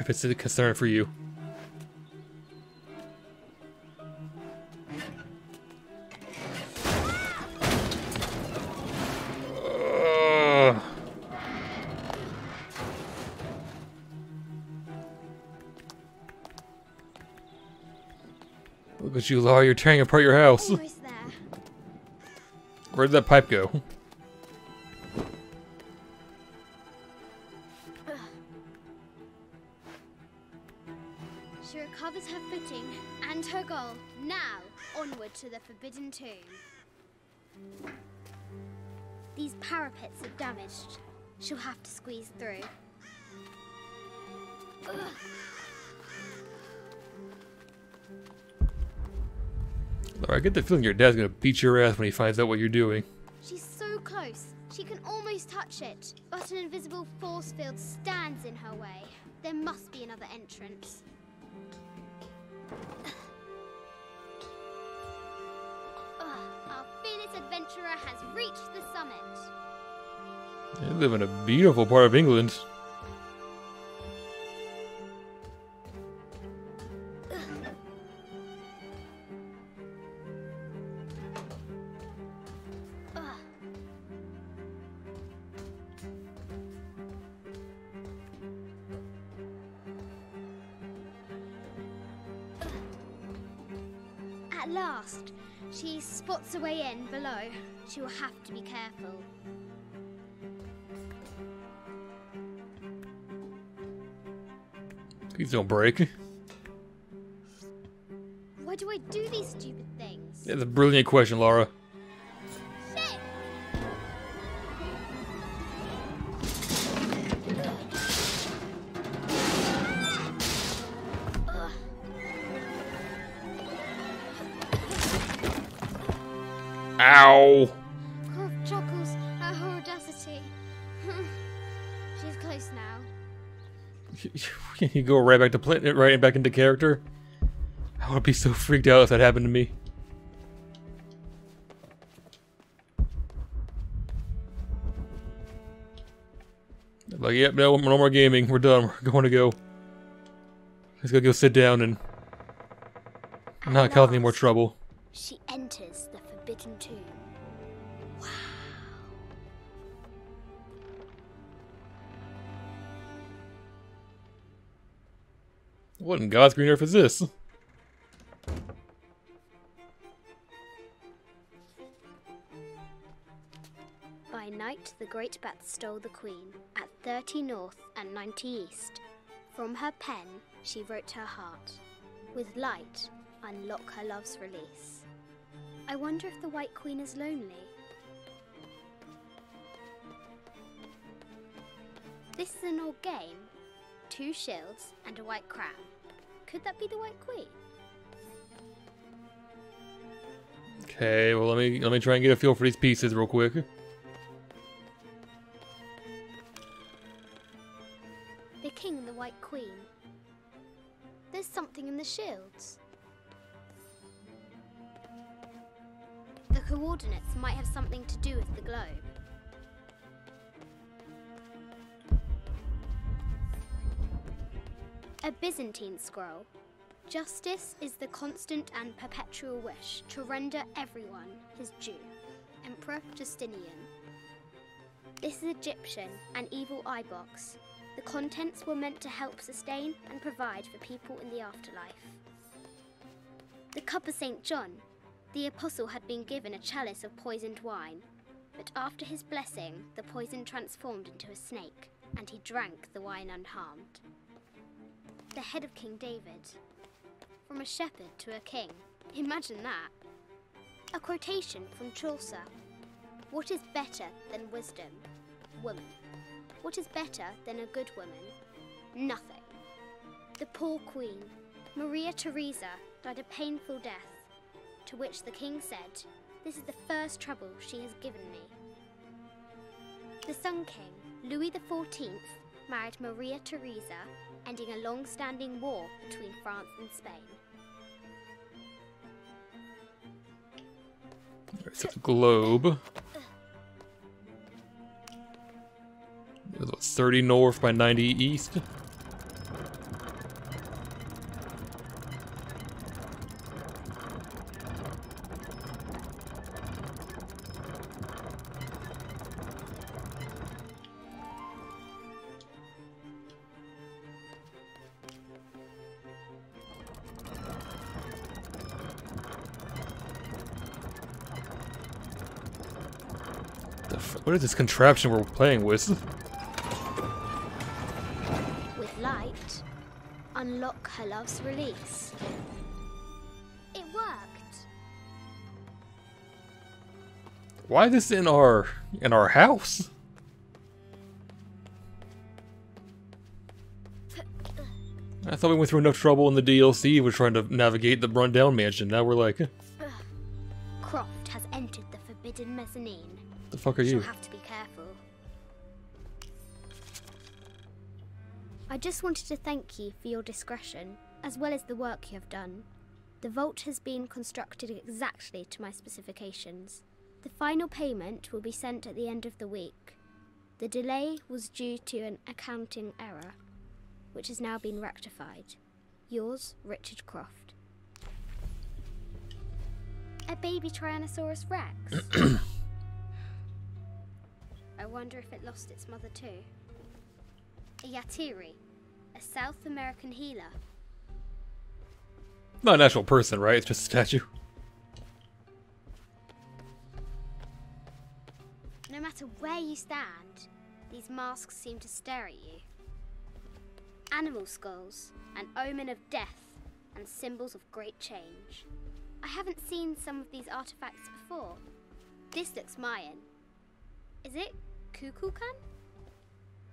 If it's a concern for you. Ugh. Look at you, Lara. You're tearing apart your house. Where did that pipe go? These parapets are damaged. She'll have to squeeze through. Ugh. Lara, I get the feeling your dad's gonna beat your ass when he finds out what you're doing. She's so close. She can almost touch it. But an invisible force field stands in her way. There must be another entrance. Adventurer has reached the summit. You live in a beautiful part of England. At last, she spots a way in below. She will have to be careful. Please don't break. Why do I do these stupid things? It's a brilliant question, Lara. Ow! Corp chuckles at her audacity. She's close now. you go right back to play, right back into character. I would be so freaked out if that happened to me. Like, yep, no, no more gaming. We're done. We're going to go. Let's go go sit down and not cause any more trouble. She enters the Forbidden Tomb. What in God's green earth is this? By night, the great bat stole the queen at 30 north and 90 east. From her pen, she wrote her heart. With light, unlock her love's release. I wonder if the White Queen is lonely. This is an old game. Two shields and a white crown. Could that be the White Queen? Okay, well let me let me try and get a feel for these pieces real quick. A Byzantine scroll. Justice is the constant and perpetual wish to render everyone his due. Emperor Justinian. This is Egyptian, an evil eye box. The contents were meant to help sustain and provide for people in the afterlife. The cup of St. John. The apostle had been given a chalice of poisoned wine, but after his blessing, the poison transformed into a snake, and he drank the wine unharmed. The head of King David. From a shepherd to a king. Imagine that. A quotation from Chaucer. What is better than wisdom? Woman. What is better than a good woman? Nothing. The poor queen, Maria Theresa, died a painful death, to which the king said, This is the first trouble she has given me. The Sun King, Louis XIV, married Maria Theresa, ending a long standing war between France and Spain. It's a globe. It was, what, 30 north by 90 east. What is this contraption we're playing with? With light, unlock her love's release. It worked. Why is this in our in our house? I thought we went through enough trouble in the DLC. We're trying to navigate the rundown mansion. Now we're like, Croft has entered the forbidden mezzanine. The fuck are She'll you? have to be careful. I just wanted to thank you for your discretion, as well as the work you have done. The vault has been constructed exactly to my specifications. The final payment will be sent at the end of the week. The delay was due to an accounting error, which has now been rectified. Yours, Richard Croft. A baby Tyrannosaurus Rex. I wonder if it lost its mother too. A Yatiri, a South American healer. Not an actual person, right? It's just a statue. No matter where you stand, these masks seem to stare at you. Animal skulls, an omen of death, and symbols of great change. I haven't seen some of these artifacts before. This looks Mayan. Is it Kukulkan?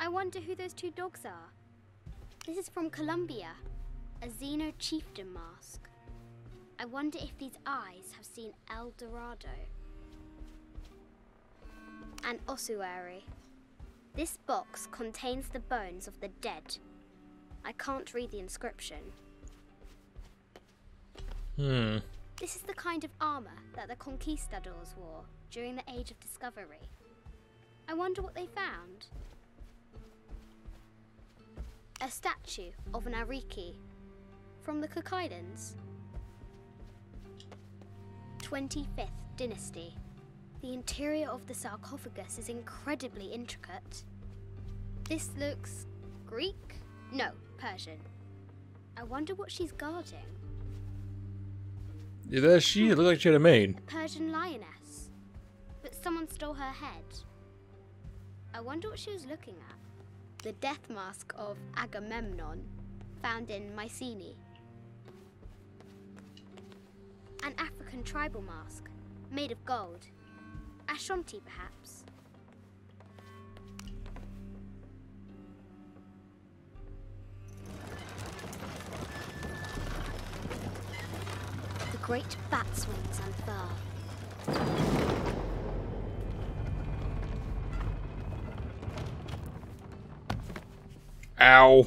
I wonder who those two dogs are. This is from Colombia, a Zenú chieftain mask. I wonder if these eyes have seen El Dorado. An ossuary. This box contains the bones of the dead. I can't read the inscription. Hmm. This is the kind of armor that the conquistadors wore during the Age of Discovery. I wonder what they found. A statue of an Ariki from the Cook Islands. 25th Dynasty. The interior of the sarcophagus is incredibly intricate. This looks Greek? No, Persian. I wonder what she's guarding. Is that she? It looked like she had a mane. Persian lioness. But someone stole her head. I wonder what she was looking at. The death mask of Agamemnon, found in Mycenae. An African tribal mask, made of gold. Ashanti, perhaps. The great bat's wings unfurl. Ow.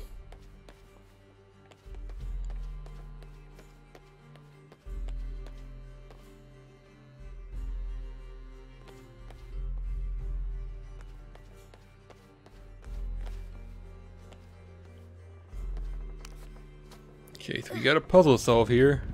Okay, so we got a puzzle to solve here.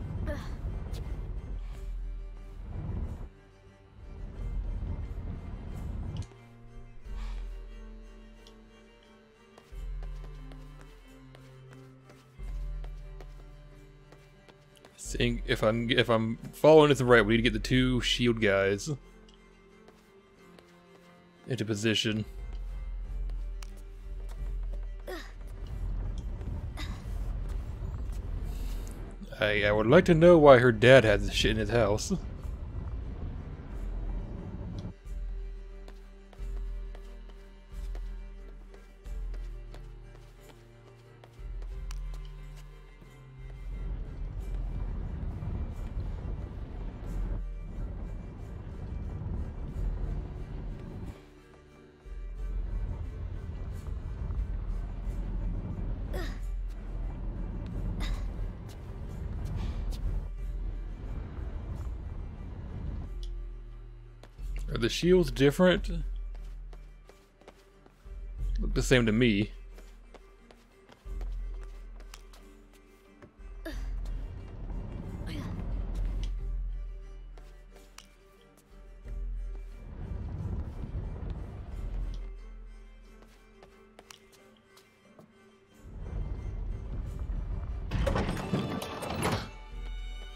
If I'm if I'm following it the right, we need to get the two shield guys into position. I I would like to know why her dad had this shit in his house. The shields different? Look the same to me.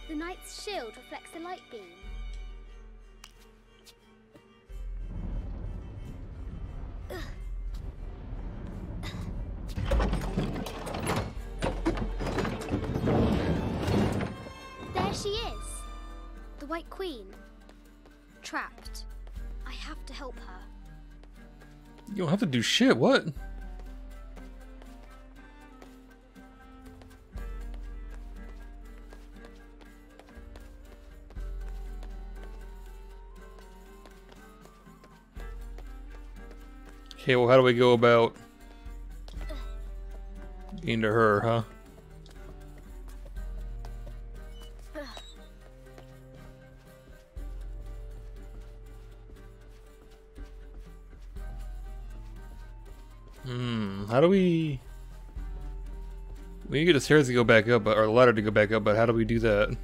The knight's shield reflects the light beam. Have to help her. You don't have to do shit, what? Okay, well, how do we go about getting to her, huh? How do we... We can get the stairs to go back up, but, or the ladder to go back up, but how do we do that?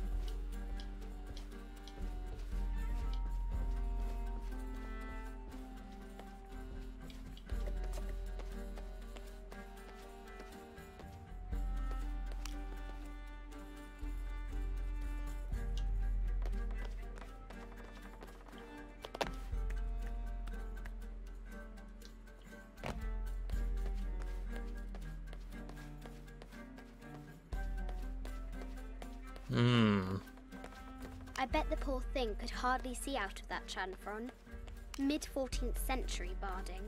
See out of that chanfron. Mid 14th century barding.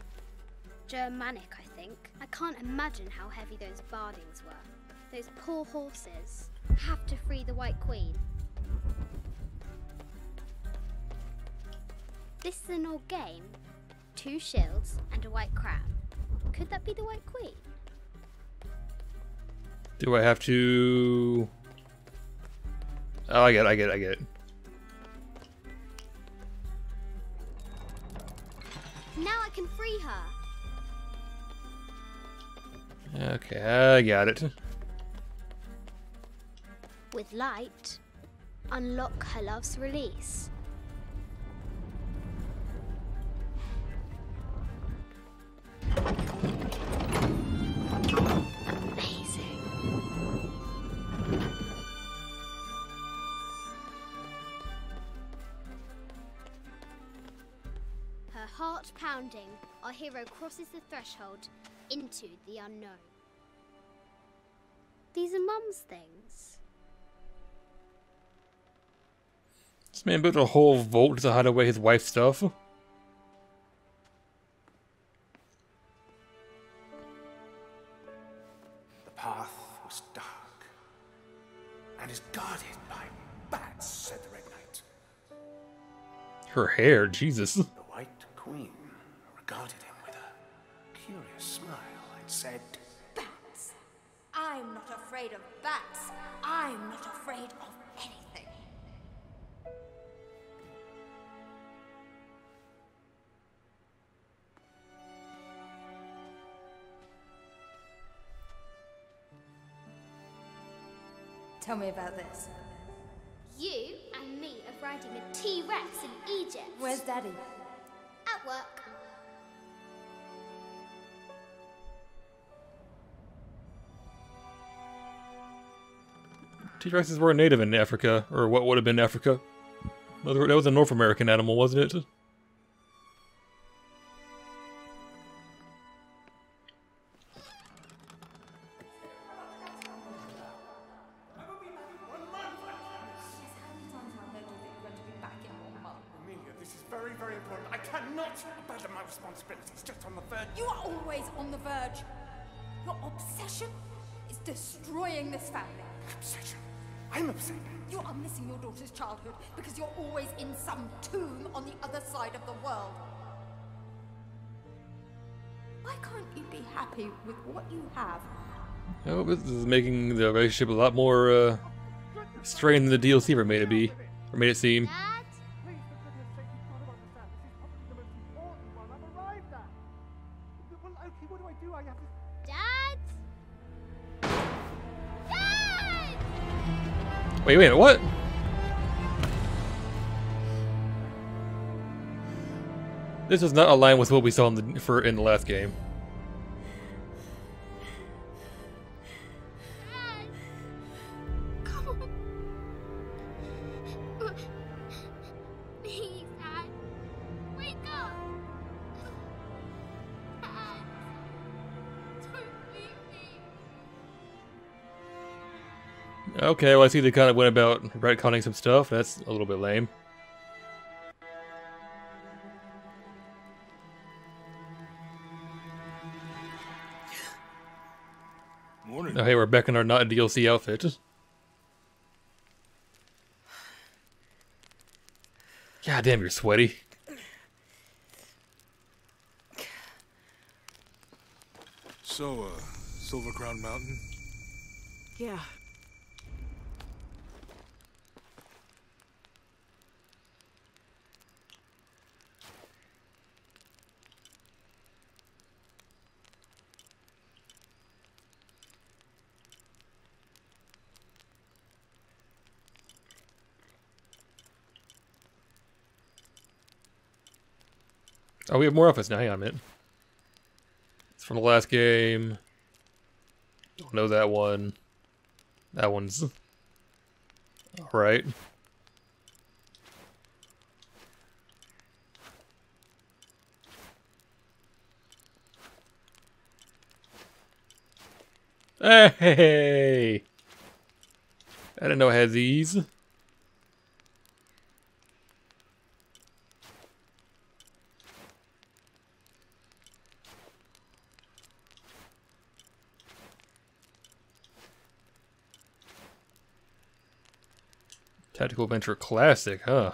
Germanic, I think. I can't imagine how heavy those bardings were. Those poor horses. Have to free the White Queen. This is an old game. Two shields and a white crown. Could that be the White Queen? Do I have to... Oh, I get it, I get it, I get it. Can free her. Okay, I got it. With light, unlock her love's release. Pounding, our hero crosses the threshold into the unknown. These are Mum's things. This man built a whole vault to hide away his wife's stuff. The path was Tell me about this. You and me are riding a T Rex in Egypt. Where's Daddy? At work. T-Rexes were native in Africa, or what would have been Africa. That was a North American animal, wasn't it? I cannot abandon my responsibilities just on the third. You are always on the verge. Your obsession is destroying this family. Obsession. I'm obsessed. You are missing your daughter's childhood because you're always in some tomb on the other side of the world. Why can't you be happy with what you have? Oh, this is making the relationship a lot more uh, strained than the DLC ever made it be, or made it seem. Wait, wait, what? This does not align with what we saw in the for in the last game. Okay, well I see they kind of went about retconning some stuff. That's a little bit lame. Morning. Oh, hey, we're back in our not a DLC outfit. God damn, you're sweaty. So, uh, Silver Crown Mountain? Yeah. Oh, we have more outfits now. Hang on a minute. It's from the last game. Don't know that one. That one's alright. Hey! I didn't know I had these. Tactical Adventure Classic, huh?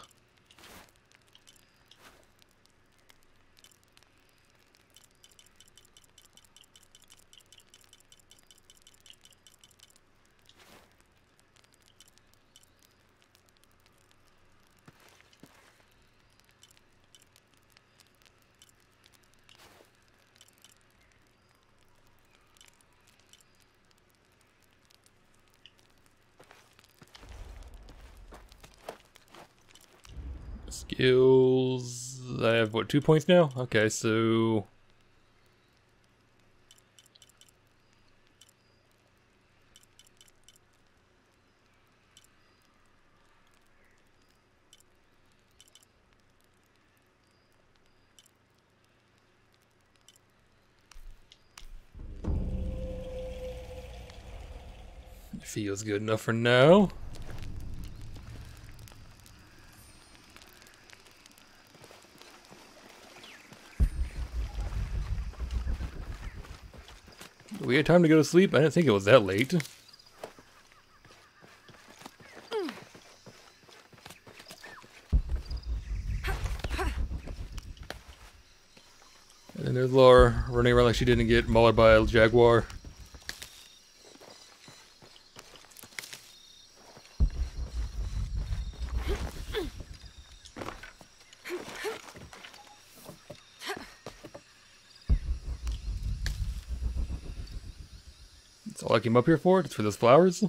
Skills. I have what two points now? Okay, so feels good enough for now. We had time to go to sleep? I didn't think it was that late. And then there's Lara running around like she didn't get mauled by a jaguar. I came up here for? Just for those flowers?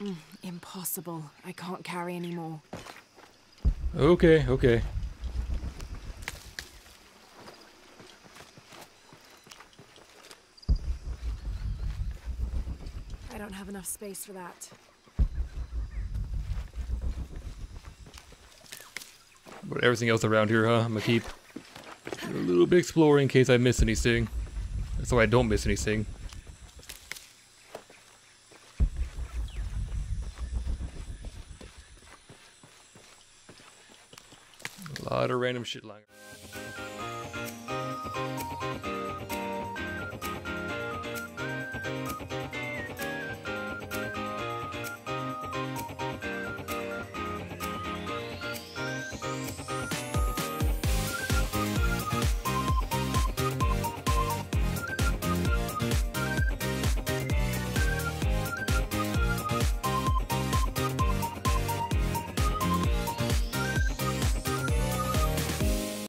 Mm, impossible. I can't carry anymore. Okay, okay. I don't have enough space for that. But everything else around here, huh? I'm gonna keep a little bit exploring in case I miss anything. So I don't miss anything. A lot of random shit lying. around.